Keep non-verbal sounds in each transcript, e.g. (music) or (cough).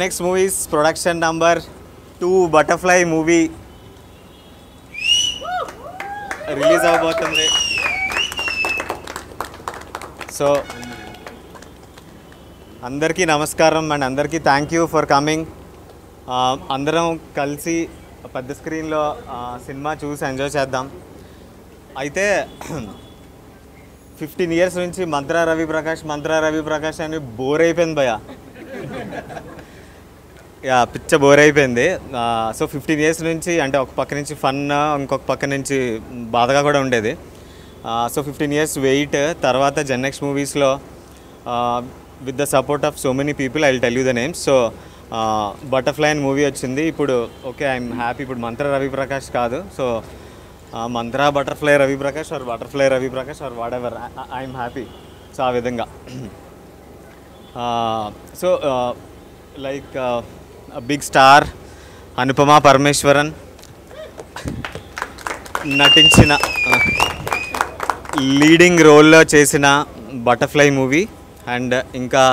Gennext movies production number two Butterfly movie release అవబోతుంది. So అందరికీ నమస్కారం అండ్ అందరికీ థ్యాంక్ యూ ఫర్ కమింగ్ అందరం కలిసి పెద్ద స్క్రీన్లో సినిమా చూసి ఎంజాయ్ చేద్దాం. అయితే ఫిఫ్టీన్ ఇయర్స్ నుంచి మంత్రా రవి ప్రకాష్ మంత్రా రవి ప్రకాష్ అని బోర్ అయిపోయింది భయ పిచ్చ బోర్ అయిపోయింది. సో ఫిఫ్టీన్ ఇయర్స్ నుంచి అంటే ఒక పక్క నుంచి ఫన్ ఇంకొక పక్క నుంచి బాధగా కూడా ఉండేది. సో ఫిఫ్టీన్ ఇయర్స్ వెయిట్ తర్వాత జెన్నెక్స్ మూవీస్లో with the support of so many people I tell you the names so Butterfly అని మూవీ వచ్చింది. ఇప్పుడు ఓకే ఐఎమ్ హ్యాపీ ఇప్పుడు మంత్ర రవి ప్రకాష్ కాదు so Mantra Butterfly Ravi Prakash or Butterfly Ravi Prakash or whatever I'm happy so ఆ విధంగా (clears throat) so like big star Anupama Parameswaran నటించిన leading రోల్లో చేసిన బటర్ఫ్లై మూవీ అండ్ ఇంకా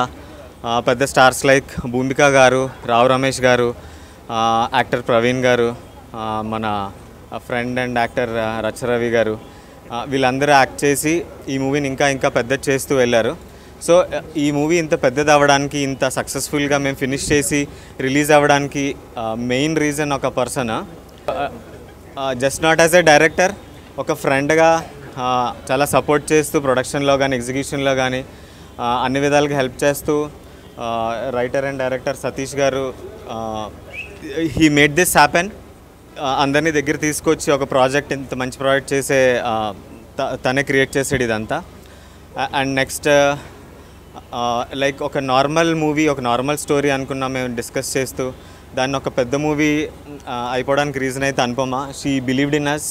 పెద్ద స్టార్స్ లైక్ భూమిక గారు రావు రమేష్ గారు యాక్టర్ ప్రవీణ్ గారు మన ఫ్రెండ్ అండ్ యాక్టర్ ఆ, రచరవి గారు వీళ్ళందరూ యాక్ట్ చేసి ఈ మూవీని ఇంకా ఇంకా పెద్ద చేస్తూ వెళ్ళారు. సో ఈ మూవీ ఇంత పెద్దది అవ్వడానికి ఇంత సక్సెస్ఫుల్గా మేము ఫినిష్ చేసి రిలీజ్ అవ్వడానికి మెయిన్ రీజన్ ఒక person just not as a director ఒక ఫ్రెండ్గా చాలా సపోర్ట్ చేస్తూ ప్రొడక్షన్లో కానీ ఎగ్జిక్యూషన్లో కానీ అన్ని విధాలుగా హెల్ప్ చేస్తూ రైటర్ అండ్ డైరెక్టర్ సతీష్ గారు హీ మేడ్ దిస్ హ్యాపెన్ అందరినీ దగ్గర తీసుకొచ్చి ఒక ప్రాజెక్ట్ ఇంత మంచి ప్రాజెక్ట్ చేసే త- తనే క్రియేట్ చేసాడు ఇదంతా. అండ్ నెక్స్ట్ లైక్ ఒక నార్మల్ మూవీ ఒక నార్మల్ స్టోరీ అనుకున్నాం మేము డిస్కస్ చేస్తూ. దాన్ని ఒక పెద్ద మూవీ అయిపోవడానికి రీజన్ అయితే Anupama? She believed in us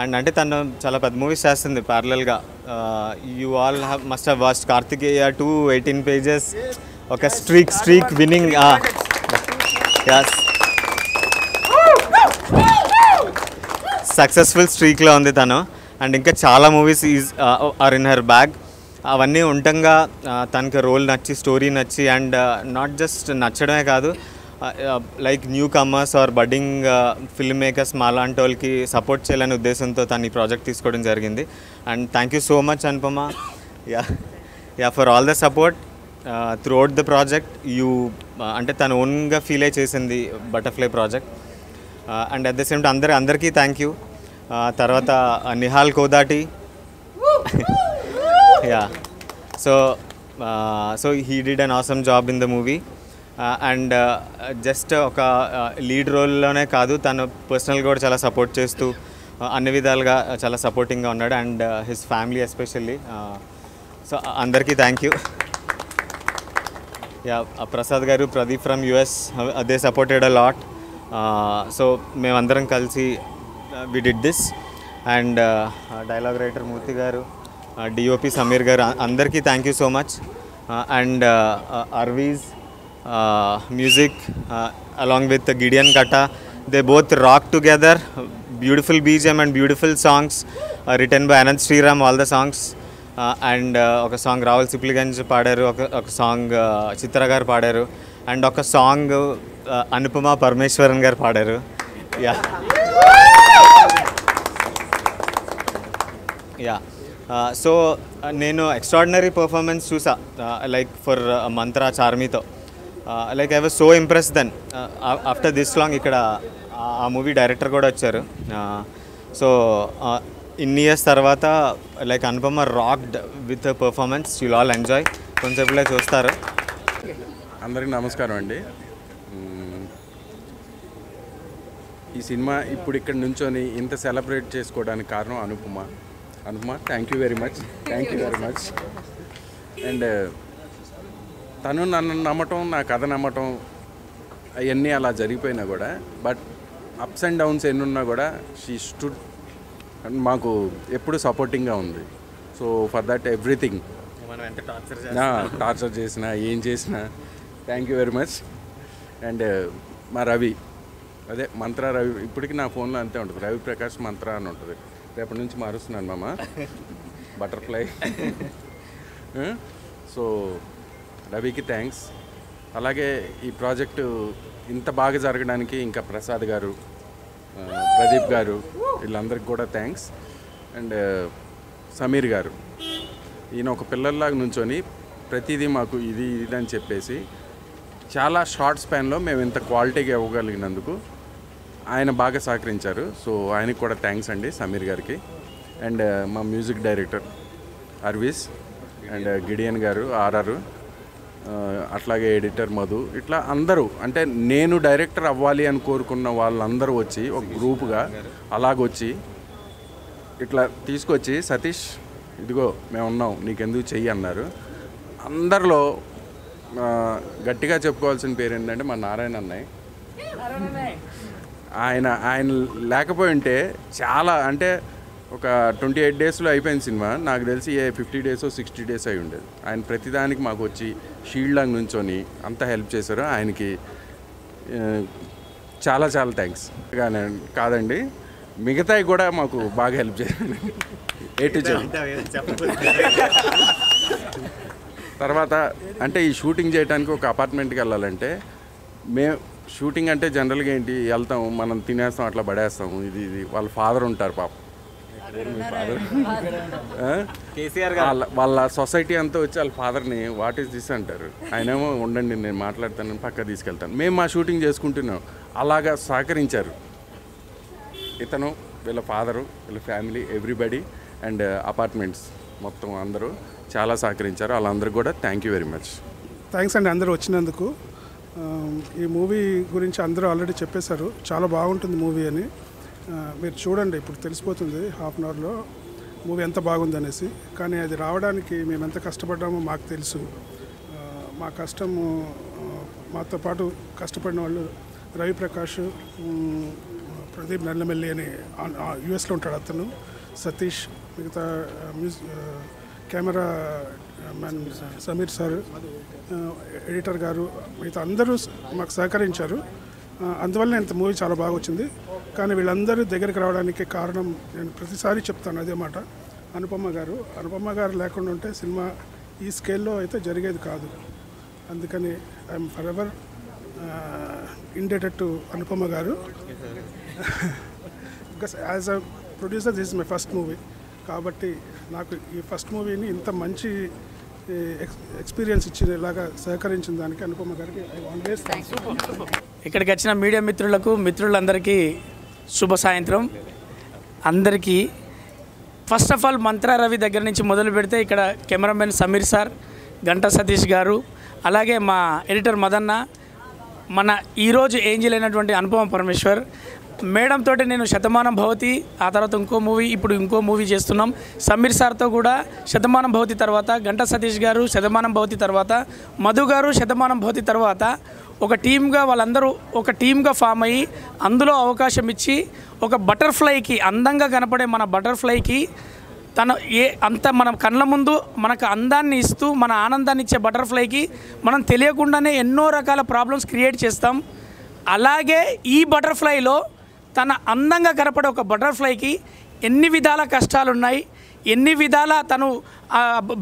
and అంటే తను చాలా పెద్ద మూవీస్ చేస్తుంది ప్యారలల్గా you all have must have watched Karthikeya two eighteen pages ఒక streak streak winning as successful స్ట్రీక్లో ఉంది తను. అండ్ ఇంకా చాలా movies is are in her bag అవన్నీ ఉండగా తనకి రోల్ నచ్చి స్టోరీ నచ్చి అండ్ నాట్ జస్ట్ నచ్చడమే కాదు like newcomers or budding film makers మాలాంటి వాళ్ళకి సపోర్ట్ చేయాలనే ఉద్దేశంతో తను ఈ ప్రాజెక్ట్ తీసుకోవడం జరిగింది. And thank you so much Anupama. Yeah yeah for all the support throughout the project you అంటే తను ఓన్గా ఫీల్ అయి చేసింది Butterfly project. And at the same time అందరి అందరికీ థ్యాంక్ యూ. తర్వాత Nihal Kodati. Yeah so so he did an awesome job in the movie and just ఒక uh, lead రోల్లోనే కాదు తను పర్సనల్గా కూడా చాలా సపోర్ట్ చేస్తూ uh, అన్ని విధాలుగా uh, చాలా సపోర్టింగ్గా ఉన్నాడు. And his family especially so అందరికీ thank you yeah Prasad garu Pradeep from US అదే సపోర్టెడ్ అ లాట్ సో మేమందరం కలిసి we did this and dialogue writer Murthy garu DOP Sameer garu అందరికీ thank you so much and Arviz music along with Gideon Katta they both rock together beautiful BGM and beautiful songs written by Anant Sriram all the songs and ఒక song Rahul Sipligunj పాడారు ఒక ఒక song చిత్ర గారు పాడారు and ఒక song Anupama Parameswaran garu పాడారు. Yeah yeah so నేను extraordinary performance చూసా like for Mantra చార్మీతో like I was so impress then after this long ఇక్కడ ఆ- మూవీ డైరెక్టర్ కూడా వచ్చారు. సో ఇన్ని ఇయర్స్ తర్వాత like Anupama rocked with performance you'll all enjoy కొంచెంలో చూస్తారు. అందరికీ నమస్కారం అండి. ఈ సినిమా ఇప్పుడు ఇక్కడ నుంచొని ఇంత సెలబ్రేట్ చేసుకోవడానికి కారణం Anupama. Anupama thank you very much thank you very much and తను నన్ను నమ్మటం నా కథ నమ్మటం అవన్నీ అలా జరిగిపోయినా కూడా బట్ అప్స్ అండ్ డౌన్స్ ఎన్ని ఉన్నా కూడా షీ స్టుడ్ మాకు ఎప్పుడు సపోర్టింగ్గా ఉంది. సో ఫర్ దట్ ఎవ్రీథింగ్ మనం ఎంత టార్చర్ నా టార్చర్ చేసిన ఏం చేసినా thank you very much and మా రవి అదే మంత్ర రవి ఇప్పటికి నా ఫోన్లో అంతే ఉంటుంది. రవి ప్రకాష్ మంత్ర అని ఉంటుంది. రేపటి నుంచి మారుస్తున్నాను మామ. బటర్ఫ్లై. (laughs) సో రవికి థ్యాంక్స్ అలాగే ఈ ప్రాజెక్టు ఇంత బాగా జరగడానికి ఇంకా ప్రసాద్ గారు ప్రదీప్ గారు వీళ్ళందరికీ కూడా థ్యాంక్స్ అండ్ సమీర్ గారు. ఈయన ఒక పిల్లల్లాగా నుంచొని ప్రతిదీ మాకు ఇది ఇది అని చెప్పేసి చాలా షార్ట్ స్పాన్లో మేము ఇంత క్వాలిటీగా ఇవ్వగలిగినందుకు ఆయన బాగా సహకరించారు. సో ఆయనకి కూడా థ్యాంక్స్ అండి సమీర్ గారికి. అండ్ uh, మా music director Arviz and Gideon garu RR uh, అట్లాగే ఎడిటర్ మధు ఇట్లా అందరూ అంటే నేను డైరెక్టర్ అవ్వాలి అని కోరుకున్న వాళ్ళందరూ వచ్చి ఒక గ్రూప్గా అలాగొచ్చి ఇట్లా తీసుకొచ్చి సతీష్ ఇదిగో మేము ఉన్నాం నీకెందుకు చెయ్యి అన్నారు. అందరిలో uh, గట్టిగా చెప్పుకోవాల్సిన పేరు ఏంటంటే మా నారాయణ అన్నయ్య. ఆయన ఆయన లేకపోయి ఉంటే చాలా అంటే ఒక ట్వంటీ ఎయిట్ డేస్లో అయిపోయింది సినిమా. నాకు తెలిసి ఏ ఫిఫ్టీ డేస్ సిక్స్టీ డేస్ అయి ఉండేది. ఆయన ప్రతిదానికి మాకు వచ్చి షీల్డ్ లాగా నుంచొని అంత హెల్ప్ చేశారు. ఆయనకి చాలా చాలా థ్యాంక్స్ కానీ కాదండి మిగతాయి కూడా మాకు బాగా హెల్ప్ చేశారు. ఏ తర్వాత అంటే ఈ షూటింగ్ చేయడానికి ఒక అపార్ట్మెంట్కి వెళ్ళాలంటే మేము షూటింగ్ అంటే జనరల్గా ఏంటి వెళ్తాం మనం తినేస్తాం అట్లా పడేస్తాం. ఇది ఇది వాళ్ళ ఫాదర్ ఉంటారు పాప. ఫాదర్ కేసీఆర్ వాళ్ళ వాళ్ళ సొసైటీ అంతా వచ్చి వాళ్ళ ఫాదర్ని వాట్ ఈస్ దిస్ అంటారు. ఆయనేమో ఉండండి నేను మాట్లాడతాను పక్క తీసుకెళ్తాను. మేము మా షూటింగ్ చేసుకుంటున్నాం. అలాగా సహకరించారు. ఇతను వీళ్ళ ఫాదరు వీళ్ళ ఫ్యామిలీ ఎవ్రీబడి అండ్ అపార్ట్మెంట్స్ మొత్తం అందరూ చాలా సహకరించారు. వాళ్ళందరూ కూడా thank you very much. Thanks అండి అందరూ వచ్చినందుకు. ఈ మూవీ గురించి అందరూ ఆల్రెడీ చెప్పేశారు. చాలా బాగుంటుంది మూవీ అని. మీరు చూడండి ఇప్పుడు తెలిసిపోతుంది హాఫ్ అన్ అవర్లో మూవీ ఎంత బాగుంది అనేసి. కానీ అది రావడానికి మేము ఎంత కష్టపడ్డామో మాకు తెలుసు. మా కష్టము మాతో పాటు కష్టపడిన వాళ్ళు రవి ప్రకాష్ ప్రదీప్ నల్లమెల్లి అని యుఎస్లో ఉంటాడు అతను సతీష్ మిగతా music cameraman Sameer sir editor garu మిగతా అందరూ మాకు సహకరించారు. అందువల్ల ఇంత మూవీ చాలా బాగా వచ్చింది. కానీ వీళ్ళందరూ దగ్గరికి రావడానికి కారణం నేను ప్రతిసారి చెప్తాను అదే మాట. అనుపమ గారు అనుపమ గారు లేకుండా ఉంటే సినిమా ఈ స్కేల్లో అయితే జరిగేది కాదు. అందుకని I'm forever indebted to Anupama garu. Because as a producer this is my first movie కాబట్టి నాకు ఈ ఫస్ట్ మూవీని ఇంత మంచి ఎక్స్పీరియన్స్ ఇచ్చేలాగా సహకరించిన దానికి అనుపమ గారికి ఐ ఆల్వేస్ ఇక్కడికి వచ్చిన మీడియా మిత్రులకు మిత్రులందరికీ శుభ సాయంత్రం. అందరికీ ఫస్ట్ ఆఫ్ ఆల్ మంత్ర రవి దగ్గర నుంచి మొదలు పెడితే ఇక్కడ కెమెరామెన్ సమీర్ సార్ గంటా సతీష్ గారు అలాగే మా ఎడిటర్ మదన్న మన ఈరోజు ఏంజిల్ అయినటువంటి అనుపమ పరమేశ్వర్ మేడం తోటి నేను శతమానం భవతి ఆ తర్వాత ఇంకో మూవీ ఇప్పుడు ఇంకో మూవీ చేస్తున్నాం. సమీర్ సార్తో కూడా శతమానం భవతి తర్వాత గంటా సతీష్ గారు శతమానం భవతి తర్వాత మధు గారు శతమానం భవతి తర్వాత ఒక టీమ్గా వాళ్ళందరూ ఒక టీమ్గా ఫామ్ అయ్యి అందులో అవకాశం ఇచ్చి ఒక బటర్ఫ్లైకి అందంగా కనపడే మన బటర్ఫ్లైకి తన ఏ అంత మనం కళ్ళ ముందు మనకు అందాన్ని ఇస్తూ మన ఆనందాన్ని ఇచ్చే బటర్ఫ్లైకి మనం తెలియకుండానే ఎన్నో రకాల ప్రాబ్లమ్స్ క్రియేట్ చేస్తాం. అలాగే ఈ బటర్ఫ్లైలో తన అందంగా కనపడే ఒక బటర్ఫ్లైకి ఎన్ని విధాల కష్టాలు ఉన్నాయి ఎన్ని విధాల తను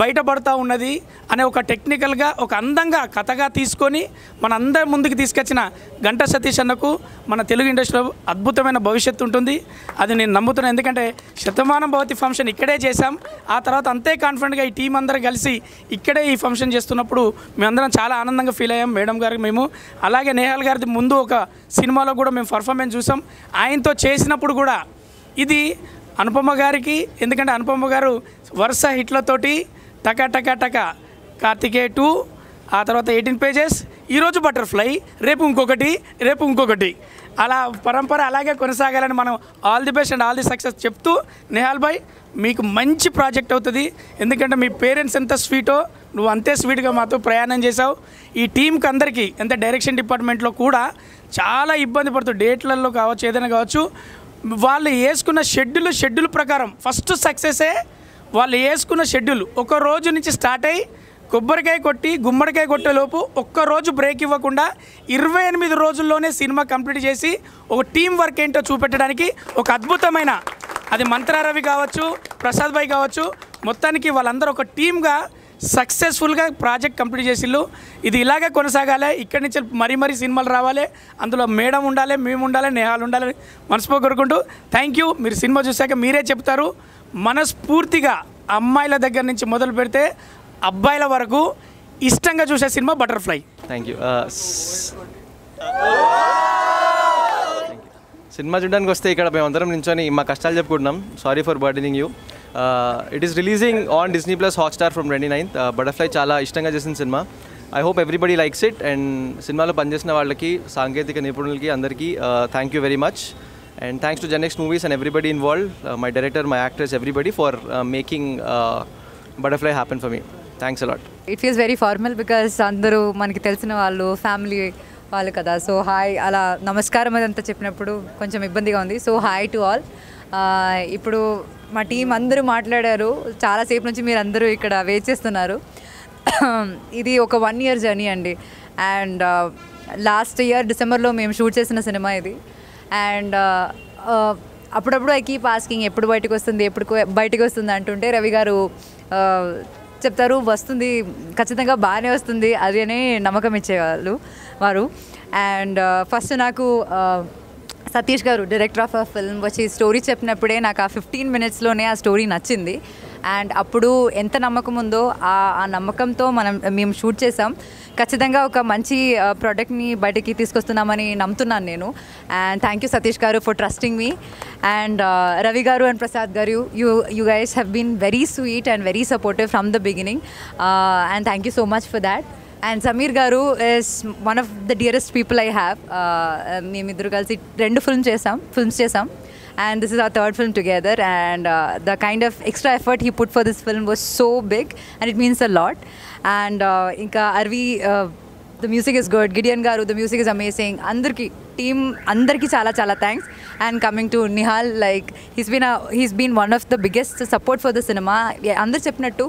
బయటపడతా ఉన్నది అనే ఒక టెక్నికల్గా ఒక అందంగా కథగా తీసుకొని మన అందరి ముందుకు తీసుకొచ్చిన గంట సతీష్ అన్నకు మన తెలుగు ఇండస్ట్రీలో అద్భుతమైన భవిష్యత్తు ఉంటుంది. అది నేను నమ్ముతున్నాను ఎందుకంటే శతమానం భవతి ఫంక్షన్ ఇక్కడే చేశాం. ఆ తర్వాత అంతే కాన్ఫిడెంట్గా ఈ టీం అందరూ కలిసి ఇక్కడే ఈ ఫంక్షన్ చేస్తున్నప్పుడు మేమందరం చాలా ఆనందంగా ఫీల్ అయ్యాం. మేడం గారికి మేము అలాగే నేహాల్ గారిది ముందు ఒక సినిమాలో కూడా మేము పర్ఫార్మెన్స్ చూసాం. ఆయనతో చేసినప్పుడు కూడా ఇది అనుపమ గారికి ఎందుకంటే అనుపమ గారు వరుస హిట్లతోటి టక టక టక కార్తికేయ టూ ఆ తర్వాత ఎయిటీన్ పేజెస్ ఈరోజు బటర్ఫ్లై రేపు ఇంకొకటి రేపు ఇంకొకటి. అలా పరంపర అలాగే కొనసాగాలని మనం all the best and all the success చెప్తూ నిహాల్ భాయ్ మీకు మంచి ప్రాజెక్ట్ అవుతుంది. ఎందుకంటే మీ పేరెంట్స్ ఎంత స్వీటో నువ్వు అంతే స్వీట్గా మాతో ప్రయాణం చేసావు ఈ టీంకి అందరికీ ఎంత డైరెక్షన్ డిపార్ట్మెంట్లో కూడా చాలా ఇబ్బంది పడుతూ డేట్లలో కావచ్చు ఏదైనా కావచ్చు వాళ్ళు వేసుకున్న షెడ్యూల్ షెడ్యూల్ ప్రకారం. ఫస్ట్ సక్సెసే వాళ్ళు వేసుకున్న షెడ్యూల్. ఒక రోజు నుంచి స్టార్ట్ అయ్యి కొబ్బరికాయ కొట్టి గుమ్మడికాయ కొట్టేలోపు ఒక్కరోజు ఒక్క రోజు బ్రేక్ ఇవ్వకుండా ఇరవై ఎనిమిది రోజుల్లోనే సినిమా కంప్లీట్ చేసి ఒక టీం వర్క్ ఏంటో చూపెట్టడానికి ఒక అద్భుతమైన అది మంత్రారవి కావచ్చు ప్రసాద్ భాయ్ కావచ్చు మొత్తానికి వాళ్ళందరూ ఒక టీమ్గా సక్సెస్ఫుల్గా ప్రాజెక్ట్ కంప్లీట్ చేసిళ్ళు. ఇది ఇలాగే కొనసాగాలి. ఇక్కడి నుంచి మరీ మరీ సినిమాలు రావాలి. అందులో మేడం ఉండాలి మేము ఉండాలి నేహాలు ఉండాలి మనస్పో కోరుకుంటూ థ్యాంక్ యూ మీరు సినిమా చూశాక మీరే చెప్తారు. మనస్ఫూర్తిగా అమ్మాయిల దగ్గర నుంచి మొదలు పెడితే అబ్బాయిల వరకు ఇష్టంగా చూసే cinema Butterfly thank you cinema చూడడానికి వస్తే ఇక్కడ మేమందరం నించొని మా కష్టాలు చెప్పుకుంటున్నాం. Sorry for burdening you it is releasing on Disney plus Hotstar from twenty ninth Butterfly చాలా ఇష్టంగా చేసిన cinema. I hope everybody likes it and సినిమాలో పనిచేసిన వాళ్ళకి సాంకేతిక నిపుణులకి అందరికీ thank you very much and thanks to Gennext movies and everybody involve my director my actors everybody for making Butterfly happen for me thanks a lot it feels very formal because అందరూ మనకి తెలిసిన వాళ్ళు family వాళ్ళు కదా. So hi అలా నమస్కారం అదంతా చెప్పినప్పుడు కొంచెం ఇబ్బందిగా ఉంది. సో హాయ్ టు ఆల్ ఇప్పుడు మా టీం అందరూ మాట్లాడారు. చాలాసేపు నుంచి మీరు అందరూ ఇక్కడ వెయిట్ చేస్తున్నారు. (clears throat) ఇది ఒక వన్ ఇయర్ జర్నీ అండి. అండ్ లాస్ట్ ఇయర్ డిసెంబర్లో మేము షూట్ చేసిన సినిమా ఇది. అండ్ uh, uh, అప్పుడప్పుడు ఐ కీప్ ఆస్కింగ్ ఎప్పుడు బయటకు వస్తుంది ఎప్పుడు బయటకు వస్తుంది అంటుంటే రవి గారు uh, చెప్తారు వస్తుంది ఖచ్చితంగా బాగానే వస్తుంది అది అని నమ్మకం ఇచ్చేవాళ్ళు వారు. అండ్ ఫస్ట్ నాకు Satish garu director of a film వచ్చి స్టోరీ చెప్పినప్పుడే నాకు ఆ ఫిఫ్టీన్ మినిట్స్లోనే ఆ స్టోరీ నచ్చింది. అండ్ అప్పుడు ఎంత నమ్మకం ఉందో ఆ ఆ నమ్మకంతో మనం మేము షూట్ చేసాం. ఖచ్చితంగా ఒక మంచి ప్రోడక్ట్ని బయటికి తీసుకొస్తున్నామని నమ్ముతున్నాను నేను. And thank you Satish garu for trusting me and Ravi garu and Prasad garu you you guys have been very sweet and very supportive from the beginning and thank you so much for that and Sameer garu is one of the dearest people I have మేమిద్దరు కలిసి రెండు film చేసాం films చేసాం and this is our third film together and the kind of extra effort he put for this film was so big and it means a lot and ఇంకా Arvi the music is good Gideon garu the music is amazing అందరికీ team అందరికీ చాలా చాలా thanks and coming to Nihal like he's been he's been one of the biggest support for the cinema అందరు చెప్పినట్టు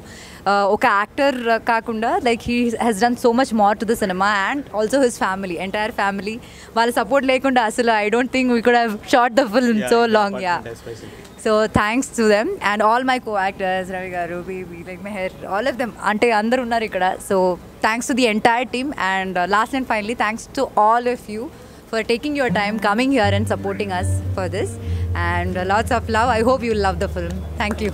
ఒక actor కాకుండా like he has done so much more to the cinema and also his family entire family వాళ్ళ support లేకుండా అసలు I don't think we could have shot the film so long yeah so thanks to them and all my co actors Ravi garu baby like Mehar all of them అంటే అందరు ఉన్నారు ఇక్కడ. So thanks to the entire team and last and finally thanks to all of you for taking your time coming here and supporting us for this and lots of love I hope you love the film thank you